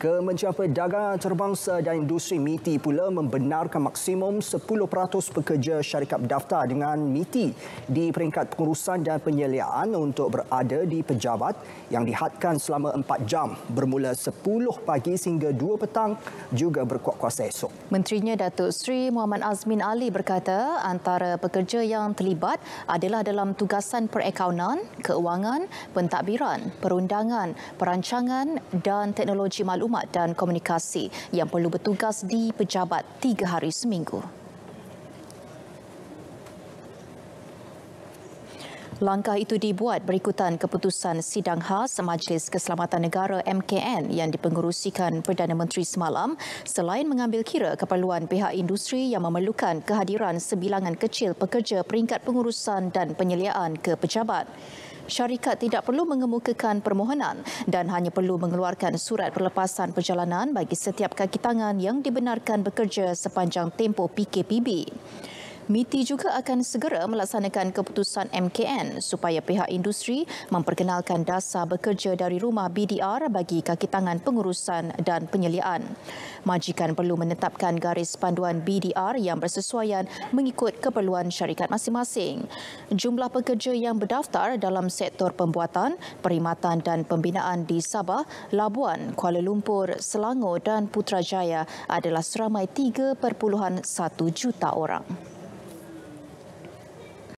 Kementerian Perdagangan Antarabangsa dan Industri MITI pula membenarkan maksimum 10% pekerja syarikat berdaftar dengan MITI di peringkat pengurusan dan penyeliaan untuk berada di pejabat yang dihadkan selama 4 jam bermula 10 pagi sehingga 2 petang juga berkuat kuasa esok. Menterinya Datuk Seri Muhammad Azmin Ali berkata antara pekerja yang terlibat adalah dalam tugasan perakaunan, keuangan, pentadbiran, perundangan, perancangan dan teknologi maklumat maklumat dan komunikasi yang perlu bertugas di pejabat tiga hari seminggu. Langkah itu dibuat berikutan keputusan sidang khas Majlis Keselamatan Negara MKN yang dipengerusikan Perdana Menteri semalam selain mengambil kira keperluan pihak industri yang memerlukan kehadiran sebilangan kecil pekerja peringkat pengurusan dan penyeliaan ke pejabat syarikat tidak perlu mengemukakan permohonan dan hanya perlu mengeluarkan surat perlepasan perjalanan bagi setiap kaki tangan yang dibenarkan bekerja sepanjang tempoh PKPB. MITI juga akan segera melaksanakan keputusan MKN supaya pihak industri memperkenalkan dasar bekerja dari rumah BDR bagi kaki tangan pengurusan dan penyeliaan. Majikan perlu menetapkan garis panduan BDR yang bersesuaian mengikut keperluan syarikat masing-masing. Jumlah pekerja yang berdaftar dalam sektor pembuatan, perkhidmatan dan pembinaan di Sabah, Labuan, Kuala Lumpur, Selangor dan Putrajaya adalah seramai 3.1 juta orang.